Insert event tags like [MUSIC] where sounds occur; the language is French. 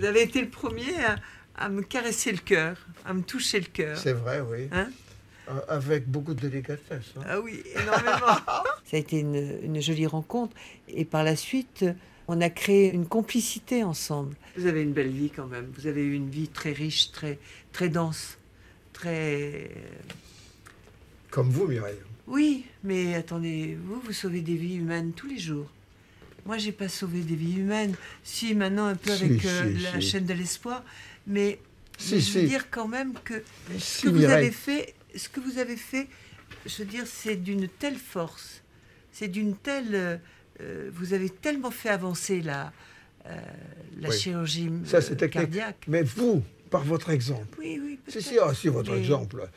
Vous avez été le premier à, à me caresser le cœur, à me toucher le cœur. C'est vrai, oui. Hein Euh, Avec beaucoup de délicatesse. hein. Ah oui, énormément. [LAUGHS] Ça a été une, une jolie rencontre. Et par la suite, on a créé une complicité ensemble. Vous avez une belle vie quand même. Vous avez eu une vie très riche, très, très dense, très... Comme vous, Mireille. Oui, mais attendez, vous, vous sauvez des vies humaines tous les jours. Moi, j'ai pas sauvé des vies humaines. Si, maintenant, un peu Si, avec si, euh, la si. chaîne de l'espoir. Mais, Si, mais je veux si. dire quand même que ce Si, que vous Mireille. avez fait, ce que vous avez fait, je veux dire, c'est d'une telle force, c'est d'une telle, euh, euh, vous avez tellement fait avancer la, euh, la Oui. chirurgie Ça, euh, cardiaque. Mais vous, par votre exemple. Oui, oui. Si, si, ah, si, votre Mais- exemple.